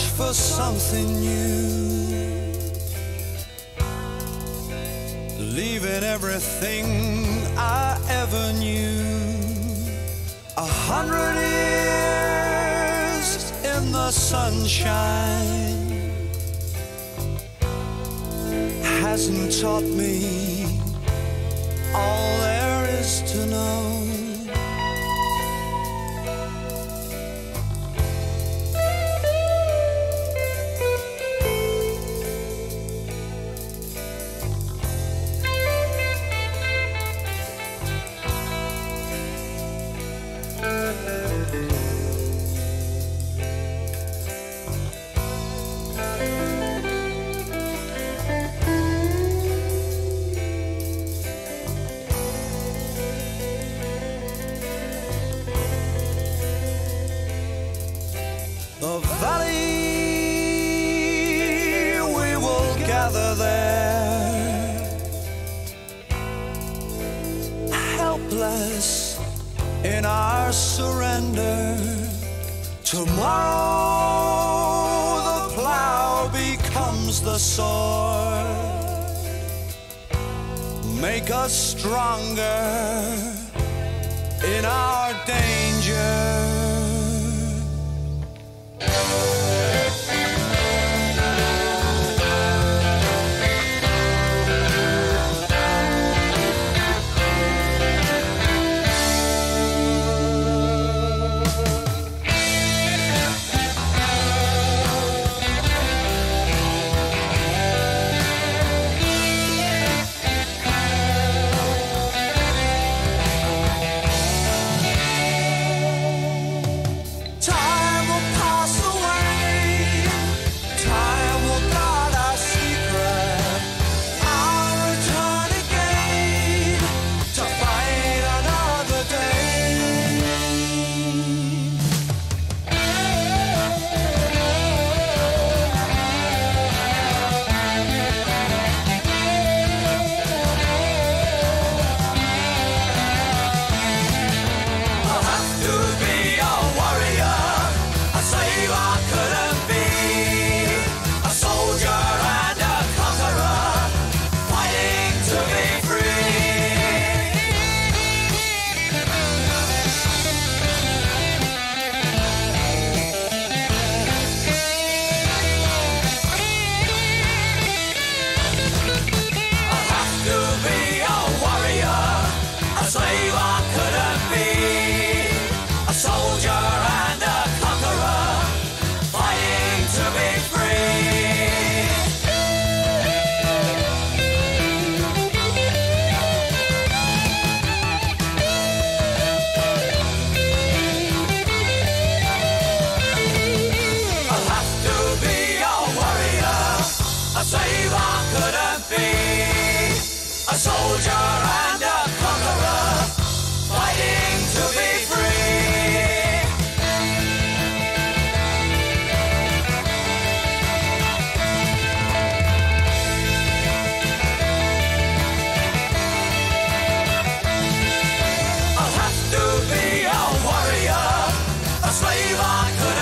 for something new. Leaving everything I ever knew. A hundred years in the sunshine hasn't taught me all there is to know. The valley we will gather there, helpless in our surrender. Tomorrow the plow becomes the sword, make us stronger in our danger. a soldier and a conqueror, fighting to be free. I'll have to be a warrior, a slave I could.